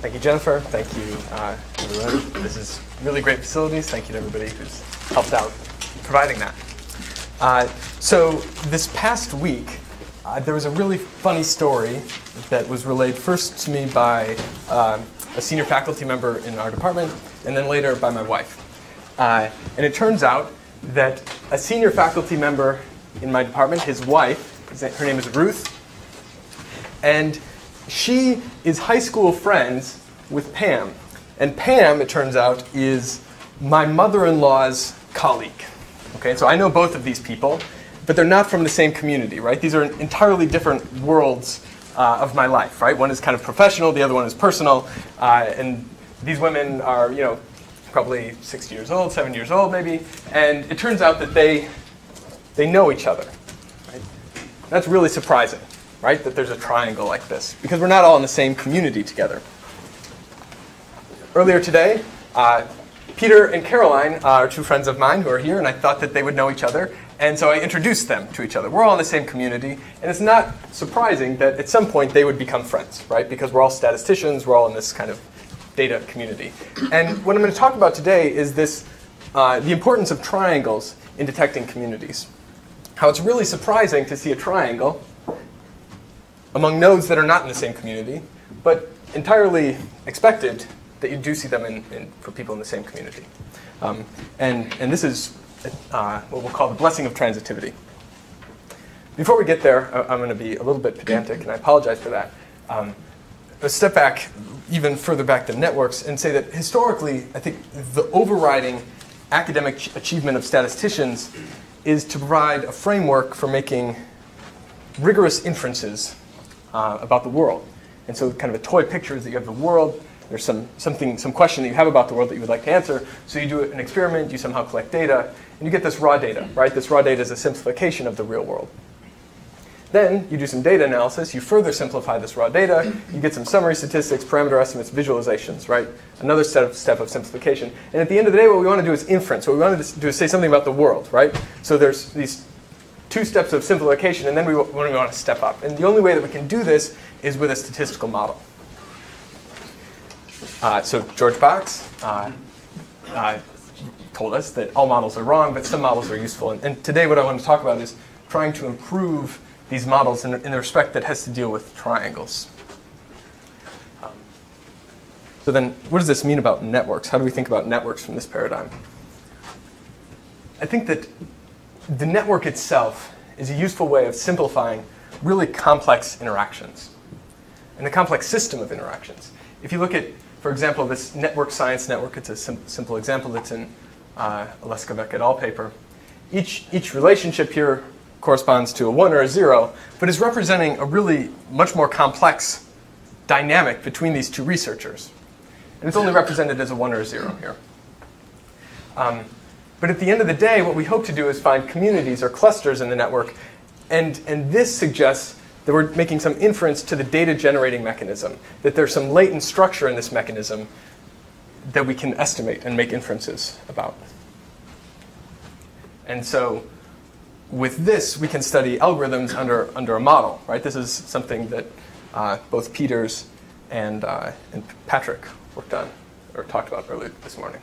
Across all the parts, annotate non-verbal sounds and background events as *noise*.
Thank you, Jennifer. Thank you, uh, everyone. This is really great facilities. Thank you to everybody who's helped out providing that. Uh, so this past week, uh, there was a really funny story that was relayed first to me by uh, a senior faculty member in our department, and then later by my wife. Uh, and it turns out that a senior faculty member in my department, his wife, her name is Ruth, and she is high school friends with Pam. And Pam, it turns out, is my mother in law's colleague. Okay, so I know both of these people, but they're not from the same community, right? These are entirely different worlds uh, of my life, right? One is kind of professional, the other one is personal. Uh, and these women are, you know, probably 60 years old, 70 years old maybe, and it turns out that they, they know each other. Right? That's really surprising right? That there's a triangle like this, because we're not all in the same community together. Earlier today, uh, Peter and Caroline are two friends of mine who are here, and I thought that they would know each other, and so I introduced them to each other. We're all in the same community, and it's not surprising that at some point they would become friends, right? Because we're all statisticians, we're all in this kind of data community. And what I'm going to talk about today is this, uh, the importance of triangles in detecting communities. How it's really surprising to see a triangle among nodes that are not in the same community, but entirely expected that you do see them in, in for people in the same community. Um, and, and this is uh, what we'll call the blessing of transitivity. Before we get there, I'm going to be a little bit pedantic, and I apologize for that. Um, step back even further back than networks and say that historically, I think the overriding academic achievement of statisticians is to provide a framework for making rigorous inferences uh, about the world. And so kind of a toy picture is that you have the world, there's some, something, some question that you have about the world that you would like to answer. So you do an experiment, you somehow collect data, and you get this raw data, right? This raw data is a simplification of the real world. Then you do some data analysis, you further simplify this raw data, you get some summary statistics, parameter estimates, visualizations, right? Another step of, step of simplification. And at the end of the day, what we want to do is inference. What we want to do is say something about the world, right? So there's these two steps of simplification, and then we, we want to step up. And the only way that we can do this is with a statistical model. Uh, so George Box uh, uh, told us that all models are wrong, but some models are useful. And, and, today what I want to talk about is trying to improve these models in, in the respect that has to deal with triangles. Um, so then what does this mean about networks? How do we think about networks from this paradigm? I think that the network itself is a useful way of simplifying really complex interactions and a complex system of interactions. If you look at, for example, this network science network, it's a sim simple example that's in uh, Leskovec et al. paper. Each, each relationship here corresponds to a 1 or a 0, but is representing a really much more complex dynamic between these two researchers. And it's only represented as a 1 or a 0 here. Um, but at the end of the day, what we hope to do is find communities or clusters in the network. And, and this suggests that we're making some inference to the data generating mechanism, that there's some latent structure in this mechanism that we can estimate and make inferences about. And so with this, we can study algorithms under, under a model, right? This is something that uh, both Peters and, uh, and Patrick worked on or talked about earlier this morning.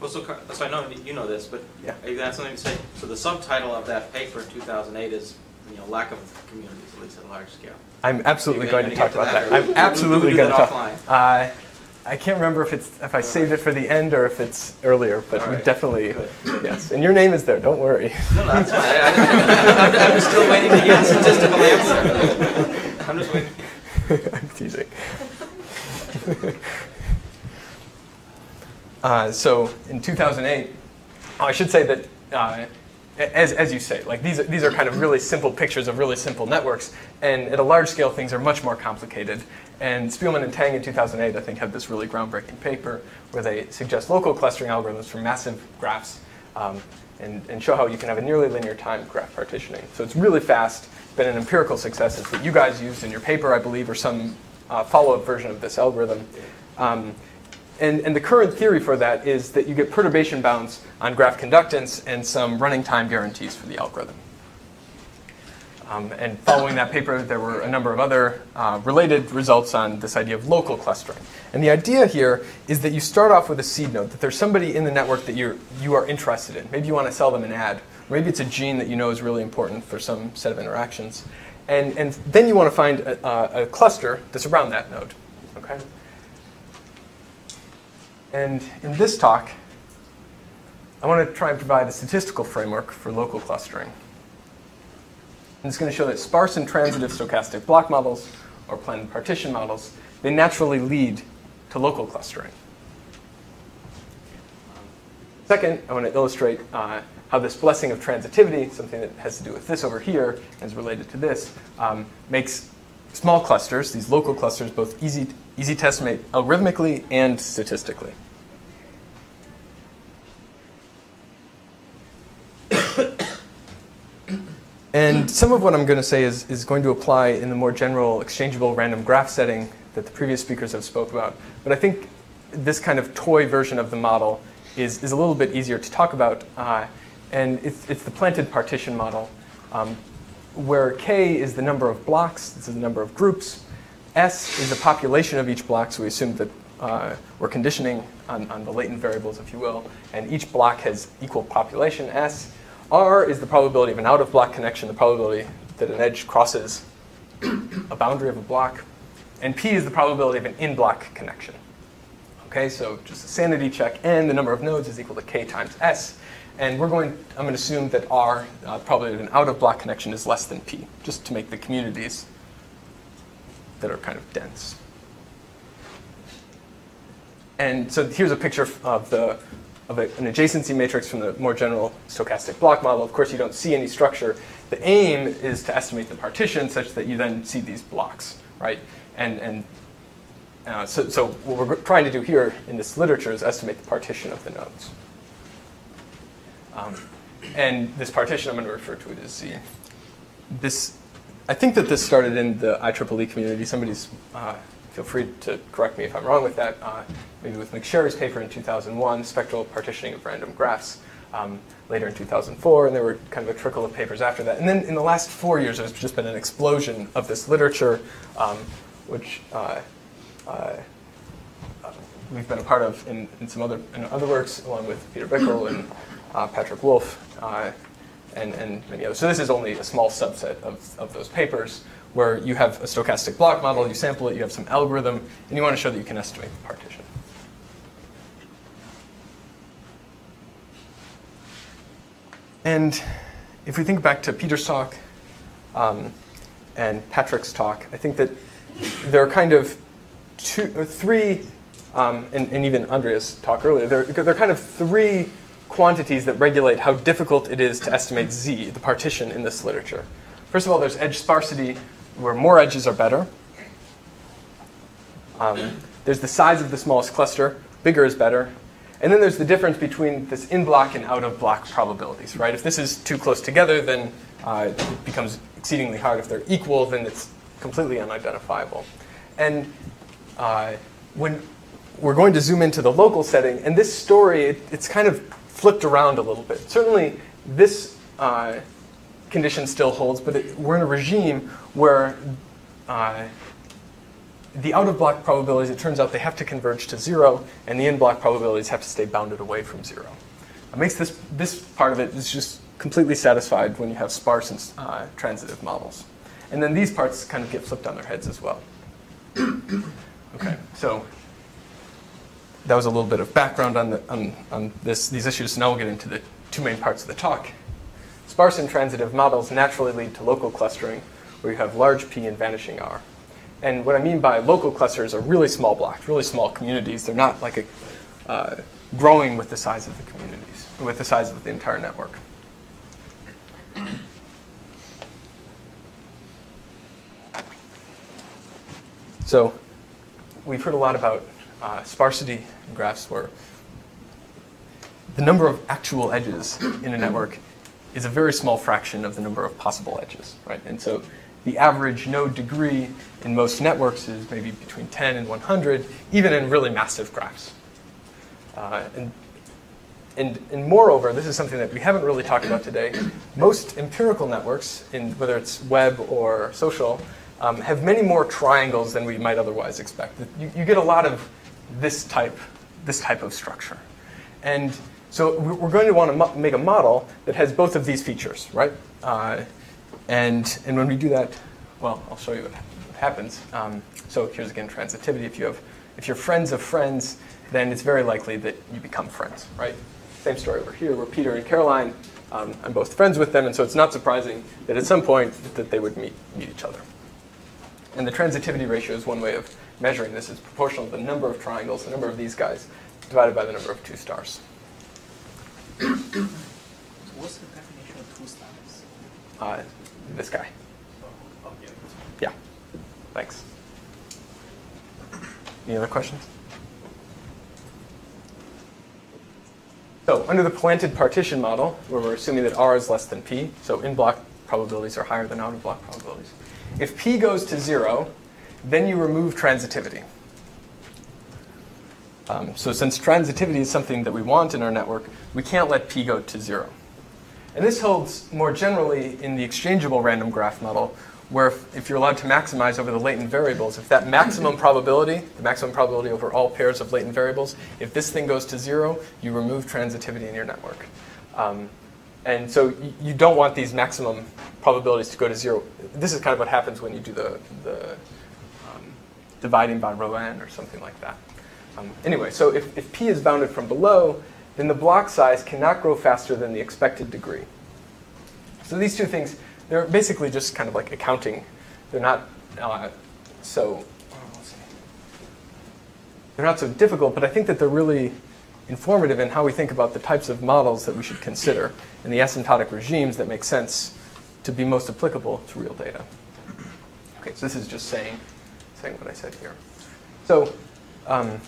Well, so, so I know you know this, but yeah. you have something to say? So the subtitle of that paper in 2008 is, you know, lack of communities, at least at a large scale. I'm absolutely going to talk about that. that. I'm absolutely going to talk. Uh, I can't remember if it's if I saved it for the end or if it's earlier, but right. definitely Good. yes. And your name is there. Don't worry. No, that's fine. I, am still waiting to hear the statistical answer. I'm just waiting. *laughs* I'm teasing. Uh, so in 2008, I should say that, uh, as, as you say, like these, these are kind of really simple pictures of really simple networks. And at a large scale, things are much more complicated. And Spielman and Teng in 2008, I think, have this really groundbreaking paper where they suggest local clustering algorithms for massive graphs um, and, and show how you can have a nearly linear time graph partitioning. So it's really fast, been an empirical success. It's what you guys used in your paper, I believe, or some uh, follow-up version of this algorithm. Um, and, and the current theory for that is that you get perturbation bounds on graph conductance and some running time guarantees for the algorithm. Um, and following that paper, there were a number of other uh, related results on this idea of local clustering. And the idea here is that you start off with a seed node, that there's somebody in the network that you're, you are interested in. Maybe you want to sell them an ad. Maybe it's a gene that you know is really important for some set of interactions. And, and then you want to find a, a cluster that's around that node. Okay? And in this talk, I want to try and provide a statistical framework for local clustering. And it's going to show that sparse and transitive stochastic block models, or planted partition models, they naturally lead to local clustering. Second, I want to illustrate uh, how this blessing of transitivity, something that has to do with this over here and is related to this, um, makes small clusters, these local clusters, both easy, easy to estimate algorithmically and statistically. And some of what I'm going to say is, is going to apply in the more general exchangeable random graph setting that the previous speakers have spoke about. But I think this kind of toy version of the model is, is a little bit easier to talk about. Uh, and it's, it's the planted partition model, um, where K is the number of blocks, this is the number of groups. S is the population of each block, so we assume that uh, we're conditioning on, on the latent variables, if you will. And each block has equal population, S. R is the probability of an out-of-block connection, the probability that an edge crosses a boundary of a block. And P is the probability of an in-block connection. Okay, so just a sanity check, N, the number of nodes is equal to K times S. And we're going, I'm going to assume that R, uh, probability of an out-of-block connection is less than P, just to make the communities that are kind of dense. And so here's a picture of the of a, an adjacency matrix from the more general stochastic block model. Of course, you don't see any structure. The aim is to estimate the partition such that you then see these blocks, right? And, and uh, so, so what we're trying to do here in this literature is estimate the partition of the nodes. Um, and this partition, I'm going to refer to it as Z. This, I think that this started in the IEEE community. Somebody's uh, feel free to correct me if I'm wrong with that, uh, maybe with McSherry's paper in 2001, Spectral Partitioning of Random Graphs, um, later in 2004, and there were kind of a trickle of papers after that. And then in the last four years, there's just been an explosion of this literature, um, which uh, uh, we've been a part of in, in some other, in other works, along with Peter Bickel and uh, Patrick Wolfe, uh, and, and many others. So this is only a small subset of, of those papers where you have a stochastic block model, you sample it, you have some algorithm, and you want to show that you can estimate the partition. And if we think back to Peter's talk um, and Patrick's talk, I think that there are kind of two, or three, um, and, and, even Andrea's talk earlier, there, there are kind of three quantities that regulate how difficult it is to estimate z, the partition in this literature. First of all, there's edge sparsity, where more edges are better. Um, there's the size of the smallest cluster, bigger is better. And then there's the difference between this in-block and out-of-block probabilities, right? If this is too close together, then uh, it becomes exceedingly hard. If they're equal, then it's completely unidentifiable. And uh, when we're going to zoom into the local setting, and this story, it, it's kind of flipped around a little bit. Certainly, this uh, condition still holds, but it, we're in a regime where uh, the out-of-block probabilities, it turns out they have to converge to zero, and the in-block probabilities have to stay bounded away from zero. It makes this, this part of it is just completely satisfied when you have sparse and uh, transitive models. And then these parts kind of get flipped on their heads as well. *coughs* okay, so that was a little bit of background on, the, on, on this, these issues. Now we'll get into the two main parts of the talk. Sparse and transitive models naturally lead to local clustering, where you have large P and vanishing R. And what I mean by local clusters are really small blocks, really small communities. They're not like a, uh, growing with the size of the communities, with the size of the entire network. So we've heard a lot about uh, sparsity in graphs where the number of actual edges in a network is a very small fraction of the number of possible edges, right? And so the average node degree in most networks is maybe between 10 and 100, even in really massive graphs. Uh, and and, and moreover, this is something that we haven't really talked about today. Most empirical networks, in whether it's web or social, um, have many more triangles than we might otherwise expect. You, you get a lot of this type, this type of structure. And so we're going to want to make a model that has both of these features, right? Uh, and, and when we do that, well, I'll show you what happens. Um, so here's again transitivity. If, you have, if you're friends of friends, then it's very likely that you become friends, right? Same story over here where Peter and Caroline, um, I'm both friends with them, and so it's not surprising that at some point that they would meet, meet each other. And the transitivity ratio is one way of measuring this. It's proportional to the number of triangles, the number of these guys, divided by the number of two stars. *coughs* What's the definition of two stars? Uh, this guy. Yeah. Yeah. Thanks. Any other questions? So under the planted partition model, where we're assuming that R is less than P, so in-block probabilities are higher than out-of-block probabilities. If P goes to zero, then you remove transitivity. Um, so since transitivity is something that we want in our network, we can't let P go to zero. And this holds more generally in the exchangeable random graph model, where if, if, you're allowed to maximize over the latent variables, if that maximum probability, the maximum probability over all pairs of latent variables, if this thing goes to zero, you remove transitivity in your network. Um, and so you, don't want these maximum probabilities to go to zero. This is kind of what happens when you do the, the um, dividing by rho n or something like that. Um, anyway, so if, if p is bounded from below, then the block size cannot grow faster than the expected degree. So these two things, they're basically just kind of like accounting. They're not uh, so they're not so difficult, but I think that they're really informative in how we think about the types of models that we should consider and the asymptotic regimes that make sense to be most applicable to real data. Okay, so this is just saying, saying what I said here. So um,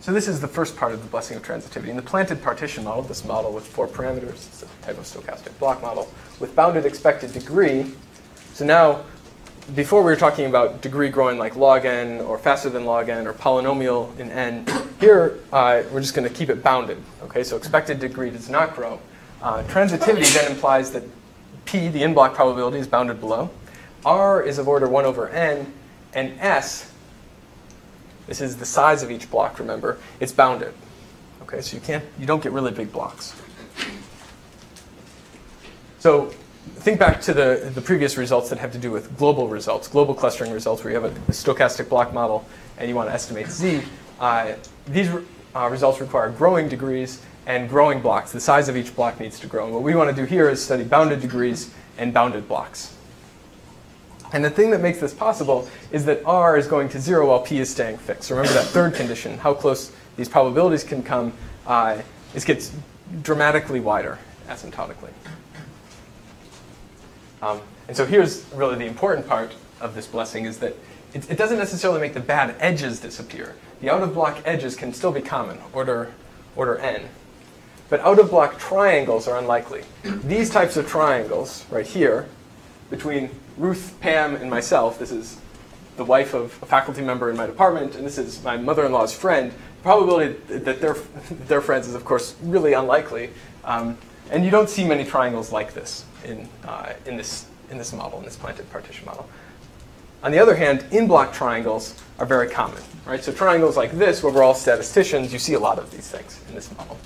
So this is the first part of the blessing of transitivity. In the planted partition model, this model with four parameters, it's a type of stochastic block model, with bounded expected degree. So now, before we were talking about degree growing like log n or faster than log n or polynomial in n. Here, uh, we're just going to keep it bounded. Okay, so expected degree does not grow. Uh, transitivity then implies that p, the in-block probability, is bounded below. R is of order 1 over n, and S this is the size of each block, remember. It's bounded. Okay, so you can't, you don't get really big blocks. So think back to the, the previous results that have to do with global results, global clustering results, where you have a, a stochastic block model and you want to estimate z. Uh, these uh, results require growing degrees and growing blocks. The size of each block needs to grow. And what we want to do here is study bounded degrees and bounded blocks. And the thing that makes this possible is that r is going to 0 while p is staying fixed. Remember that third condition, how close these probabilities can come, uh, it gets dramatically wider asymptotically. Um, and so here's really the important part of this blessing is that it, it doesn't necessarily make the bad edges disappear. The out-of-block edges can still be common, order, order n. But out-of-block triangles are unlikely. These types of triangles, right here, between Ruth, Pam, and myself. This is the wife of a faculty member in my department, and this is my mother-in-law's friend. The probability that they're, they're friends is, of course, really unlikely. Um, and you don't see many triangles like this in, uh, in, this, in this model, in this planted partition model. On the other hand, in-block triangles are very common. Right? So triangles like this, where we're all statisticians, you see a lot of these things in this model.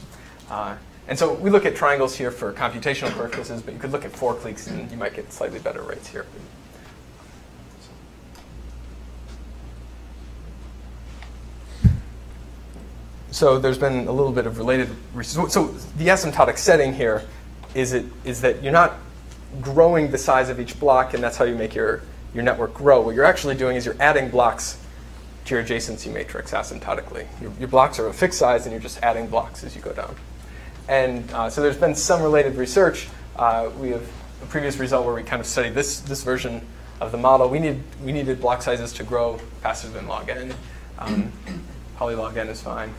Uh, and so we look at triangles here for computational purposes, but you could look at four cliques and you might get slightly better rates here. So there's been a little bit of related research. So the asymptotic setting here is, it, is that you're not growing the size of each block, and that's how you make your, your network grow. What you're actually doing is you're adding blocks to your adjacency matrix asymptotically. Your, your blocks are a fixed size, and you're just adding blocks as you go down. And uh, so there's been some related research. Uh, we have a previous result where we kind of studied this, this version of the model. We, need, we needed block sizes to grow faster than log n. Um, *clears throat* polylog n is fine.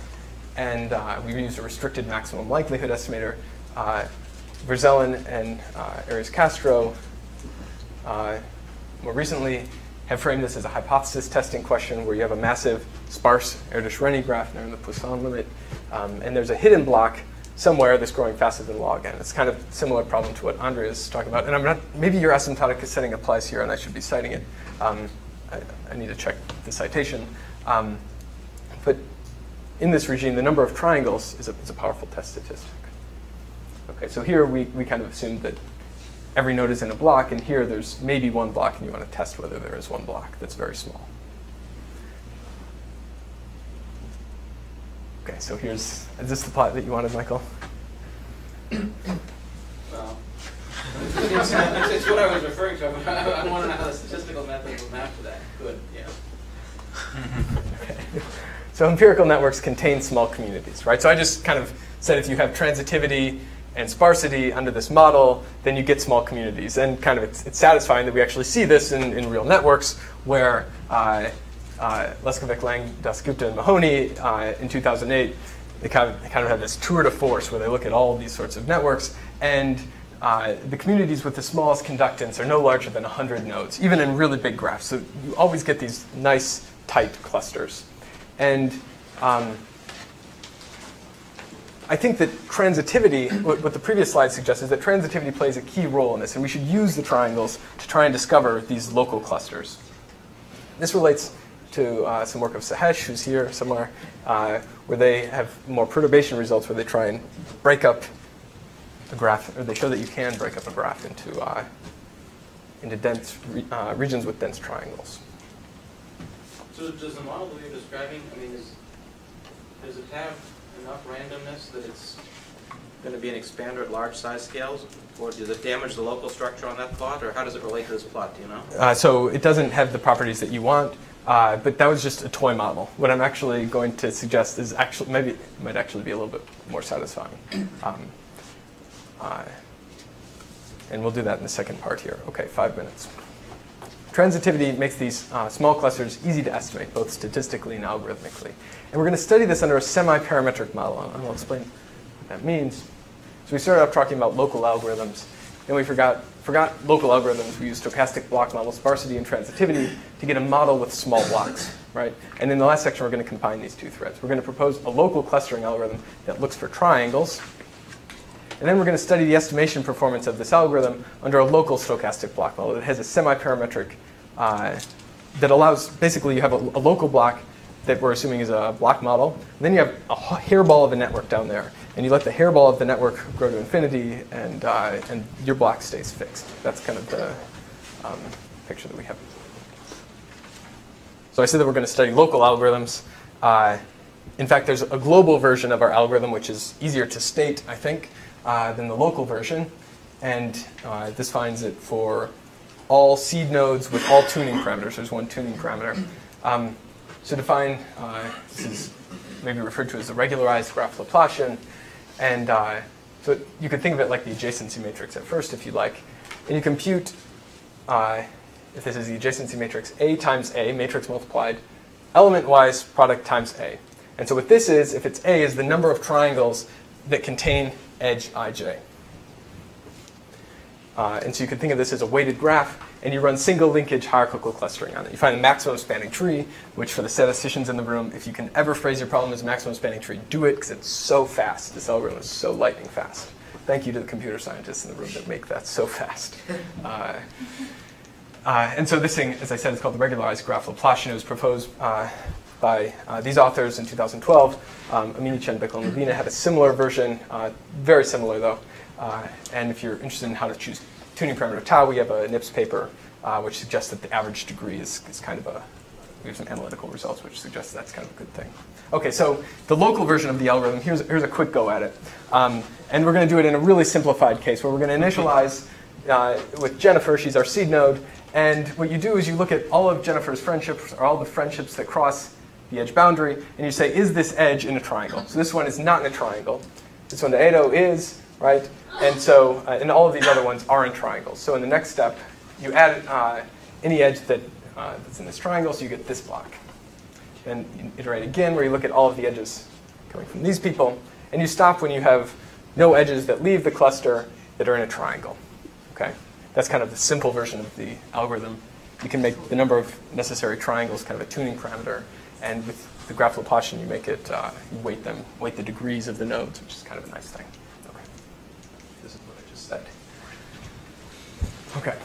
And uh, we used a restricted maximum likelihood estimator. Uh, Verzelen and uh, Arias Castro, uh, more recently, have framed this as a hypothesis testing question where you have a massive sparse Erdős-Rényi graph near the Poisson limit, um, and there's a hidden block somewhere that's growing faster than log n. It's kind of similar problem to what Andrea is talking about. And I'm not, maybe your asymptotic setting applies here and I should be citing it. Um, I, I, need to check the citation. Um, but in this regime, the number of triangles is a, is a powerful test statistic. Okay, so here we, we kind of assume that every node is in a block, and here there's maybe one block, and you want to test whether there is one block that's very small. Okay, so here's, is this the plot that you wanted, Michael? Well, *laughs* it's, it's, what I was referring to. *laughs* I, I want to know how the statistical method will map to that. Good, yeah. okay. So empirical networks contain small communities, right? So I just kind of said if you have transitivity and sparsity under this model, then you get small communities. And kind of it's, it's satisfying that we actually see this in, in real networks where uh, uh, Leskovec, Lang, Dasgupta, and Mahoney uh, in 2008, they kind, of, they kind of had this tour de force where they look at all these sorts of networks. And uh, the communities with the smallest conductance are no larger than 100 nodes, even in really big graphs. So you always get these nice, tight clusters. And um, I think that transitivity, what, the previous slide suggests, is that transitivity plays a key role in this, and we should use the triangles to try and discover these local clusters. This relates to uh, some work of Sahesh, who's here somewhere, uh, where they have more perturbation results where they try and break up a graph, or they show that you can break up a graph into, uh, into dense re uh, regions with dense triangles. So does the model that you're describing, I mean, is, does it have enough randomness that it's going to be an expander at large size scales? Or does it damage the local structure on that plot? Or how does it relate to this plot, do you know? Uh, so it doesn't have the properties that you want. Uh, but that was just a toy model. What I'm actually going to suggest is actually maybe it might actually be a little bit more satisfying. Um, uh, and we'll do that in the second part here. Okay, five minutes. Transitivity makes these uh, small clusters easy to estimate, both statistically and algorithmically. And we're going to study this under a semi-parametric model, and I'll explain what that means. So we started off talking about local algorithms. Then we forgot, forgot local algorithms. We used stochastic block model sparsity and transitivity to get a model with small blocks, right? And in the last section, we're going to combine these two threads. We're going to propose a local clustering algorithm that looks for triangles. And then we're going to study the estimation performance of this algorithm under a local stochastic block model that has a semi-parametric, uh, that allows, basically you have a, a local block that we're assuming is a block model. And then you have a hairball of a network down there and you let the hairball of the network grow to infinity, and, uh, and your block stays fixed. That's kind of the um, picture that we have. So I said that we're going to study local algorithms. Uh, in fact, there's a global version of our algorithm, which is easier to state, I think, uh, than the local version. And uh, this finds it for all seed nodes with all tuning parameters. There's one tuning parameter. Um, so define, uh, this is maybe referred to as the regularized graph Laplacian. And uh, so you could think of it like the adjacency matrix at first, if you like. And you compute, uh, if this is the adjacency matrix, A times A, matrix multiplied, element-wise product times A. And so what this is, if it's A, is the number of triangles that contain edge ij. Uh, and so you can think of this as a weighted graph, and you run single linkage hierarchical clustering on it. You find the maximum spanning tree, which for the statisticians in the room, if you can ever phrase your problem as maximum spanning tree, do it because it's so fast. This algorithm is so lightning fast. Thank you to the computer scientists in the room that make that so fast. *laughs* Uh, uh, and so this thing, as I said, is called the regularized graph Laplacian. It was proposed uh, by uh, these authors in 2012. Um, Amini Chen, Bickel, and Levina had a similar version, uh, very similar though. Uh, and if you're interested in how to choose tuning parameter tau, we have a NIPS paper uh, which suggests that the average degree is, is kind of a, we have some analytical results which suggest that's kind of a good thing. Okay, so the local version of the algorithm, here's, here's a quick go at it. Um, and we're going to do it in a really simplified case where we're going to initialize uh, with Jennifer, she's our seed node, and what you do is you look at all of Jennifer's friendships, or all the friendships that cross the edge boundary, and you say, is this edge in a triangle? So this one is not in a triangle. This one, the 80 is, right? And so, uh, and all of these other ones are in triangles. So in the next step, you add uh, any edge that, uh, that's in this triangle, so you get this block. Then you iterate again, where you look at all of the edges coming from these people, and you stop when you have no edges that leave the cluster that are in a triangle. Okay, that's kind of the simple version of the algorithm. you can make the number of necessary triangles kind of a tuning parameter. And with the graph Laplacian, you make it, uh, you weight them, weight the degrees of the nodes, which is kind of a nice thing. Okay. This is what I just said. Okay.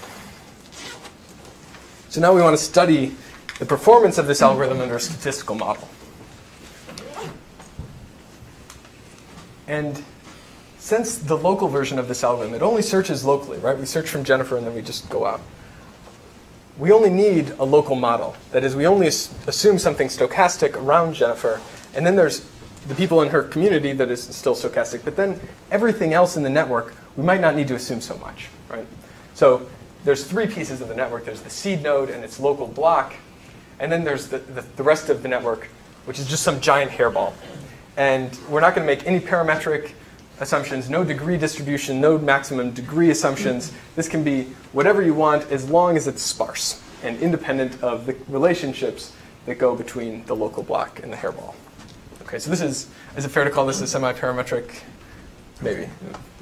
So now we want to study the performance of this algorithm under a statistical model. And since the local version of this algorithm, it only searches locally, right? We search from Jennifer and then we just go out. We only need a local model. That is, we only assume something stochastic around Jennifer, and then there's the people in her community that is still stochastic. But then everything else in the network, we might not need to assume so much, right? So there's three pieces of the network. There's the seed node and its local block, and then there's the, the, the rest of the network, which is just some giant hairball. And we're not going to make any parametric assumptions, no degree distribution, no maximum degree assumptions. This can be whatever you want as long as it's sparse and independent of the relationships that go between the local block and the hairball. Okay, so this is, is it fair to call this a semi-parametric? Maybe.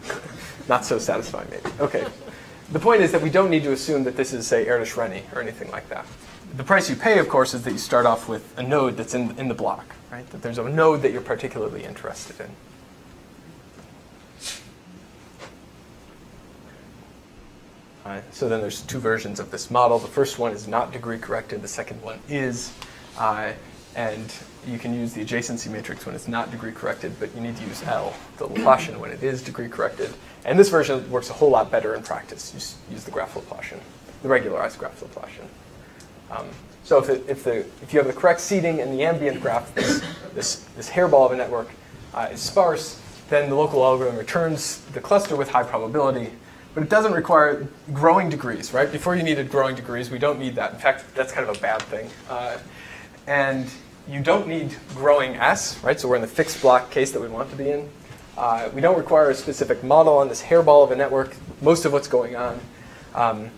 *laughs* Not so satisfying, maybe. Okay. The point is that we don't need to assume that this is, say, Erdős-Rényi or anything like that. The price you pay, of course, is that you start off with a node that's in, in the block, right? That there's a node that you're particularly interested in. So then there's two versions of this model. The first one is not degree corrected. The second one is. Uh, and you can use the adjacency matrix when it's not degree corrected, but you need to use L, the Laplacian, when it is degree corrected. And this version works a whole lot better in practice. Use, use the graph Laplacian, the regularized graph Laplacian. Um, so if, it, if, the, if you have the correct seeding and the ambient graph, this, this, this hairball of a network uh, is sparse, then the local algorithm returns the cluster with high probability. But it doesn't require growing degrees, right? Before you needed growing degrees, we don't need that. In fact, that's kind of a bad thing. Uh, and you don't need growing S, right? So we're in the fixed block case that we want to be in. Uh, we don't require a specific model on this hairball of a network, most of what's going on. Um,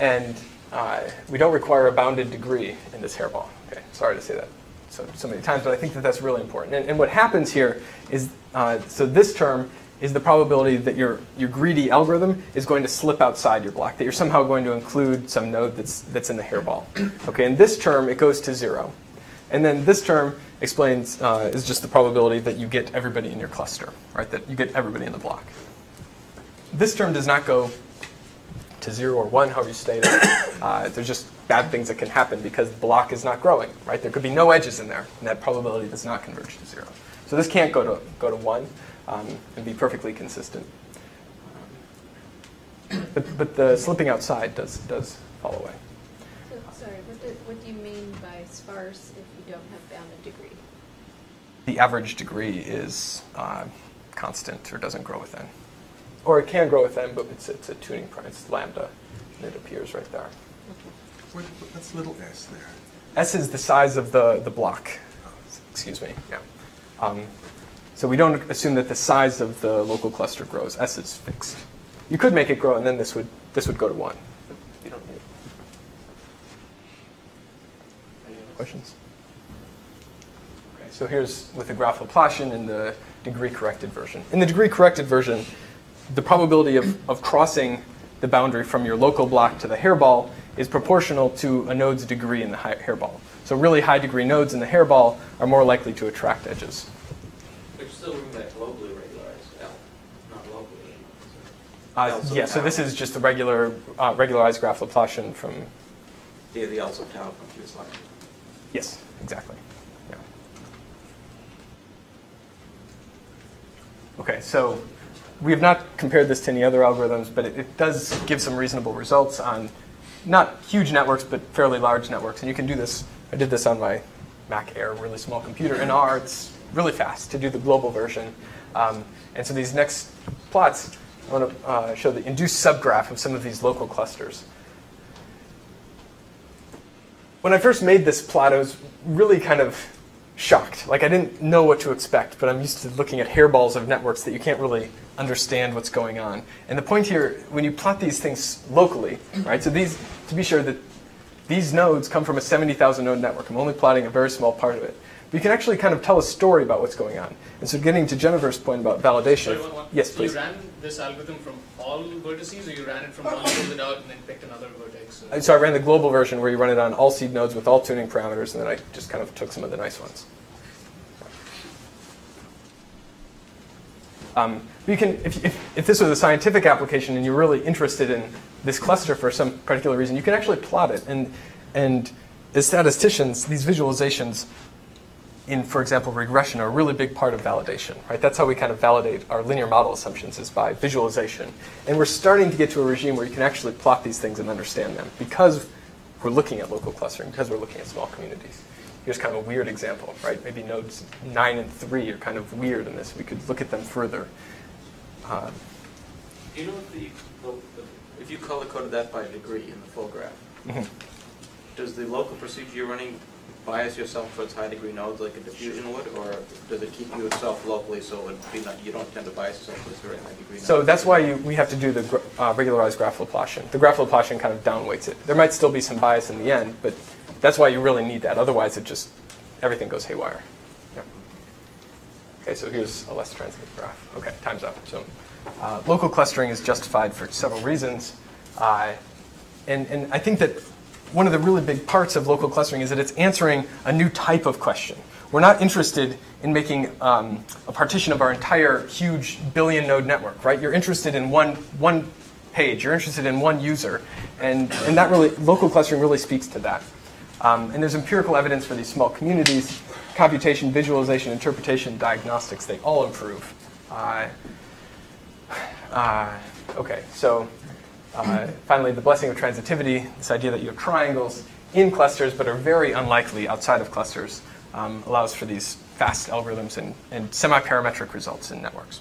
and uh, we don't require a bounded degree in this hairball. Okay, sorry to say that so, so many times, but I think that that's really important. And, and what happens here is, uh, so this term is the probability that your, your greedy algorithm is going to slip outside your block, that you're somehow going to include some node that's, that's in the hairball. Okay, in this term, it goes to zero. And then this term explains, uh, is just the probability that you get everybody in your cluster, right, that you get everybody in the block. This term does not go to zero or one, however you state it. Uh, there's just bad things that can happen because the block is not growing, right? There could be no edges in there, and that probability does not converge to zero. So this can't go to, go to one um, and be perfectly consistent. But, but the slipping outside does, does fall away. So, sorry, what do, what do you mean by sparse if don't have bounded degree? The average degree is uh, constant or doesn't grow with n. Or it can grow with n, but it's, it's a tuning price, lambda, and it appears right there. What, what's little s there? S is the size of the, the block. Excuse me. Yeah. Um, so we don't assume that the size of the local cluster grows. S is fixed. You could make it grow, and then this would this would go to one. But you don't need it. Questions? So here's with the graph Laplacian in the degree corrected version. In the degree corrected version, the probability of, of crossing the boundary from your local block to the hairball is proportional to a node's degree in the hairball. So really high degree nodes in the hairball are more likely to attract edges. But you're still looking at globally regularized L, not locally. Uh, yeah, so this is just a regular, uh, regularized graph Laplacian from, The, the also tau confused line. yes, exactly. Yeah. Okay, so we have not compared this to any other algorithms, but it, it does give some reasonable results on not huge networks, but fairly large networks. And you can do this, I did this on my Mac Air, really small computer. In R, it's really fast to do the global version. Um, and so these next plots, I want to uh, show the induced subgraph of some of these local clusters. When I first made this plot, I was really kind of shocked. Like I didn't know what to expect, but I'm used to looking at hairballs of networks that you can't really understand what's going on. And the point here, when you plot these things locally, right? So these, to be sure that these nodes come from a 70,000 node network. I'm only plotting a very small part of it. But you can actually kind of tell a story about what's going on. And so getting to Jennifer's point about validation. Sorry, yes, so please. you ran this algorithm from all vertices, or you ran it from one out and then picked another vertex? or- So I ran the global version where you run it on all seed nodes with all tuning parameters, and then I just kind of took some of the nice ones. Um, you can, if, if, if this was a scientific application and you're really interested in this cluster for some particular reason, you can actually plot it. And, and as statisticians, these visualizations in, for example, regression are a really big part of validation, right? That's how we kind of validate our linear model assumptions is by visualization. And we're starting to get to a regime where you can actually plot these things and understand them because we're looking at local clustering, because we're looking at small communities. Here's kind of a weird example, right? Maybe nodes 9 and 3 are kind of weird in this. We could look at them further. Uh, you know if the, the, if you color coded that by degree in the full graph, mhm. does the local procedure you're running bias yourself towards high degree nodes like a diffusion would, or does it keep you itself locally so it not, you don't tend to bias yourself towards very high degree nodes? So that's why you, we have to do the uh, regularized graph Laplacian. The graph Laplacian kind of downweights it. There might still be some bias in the end, but that's why you really need that. Otherwise, it just, everything goes haywire. Yeah. Okay, so here's a less transitive graph. Okay, time's up. So uh, local clustering is justified for several reasons. Uh, and, and I think that one of the really big parts of local clustering is that it's answering a new type of question. We're not interested in making um, a partition of our entire huge billion node network, right? You're interested in one, one page, you're interested in one user. And, and that really, local clustering really speaks to that. Um, and there's empirical evidence for these small communities. Computation, visualization, interpretation, diagnostics, they all improve. Uh, uh, okay, so uh, finally, the blessing of transitivity, this idea that you have triangles in clusters but are very unlikely outside of clusters, um, allows for these fast algorithms and, and semi-parametric results in networks.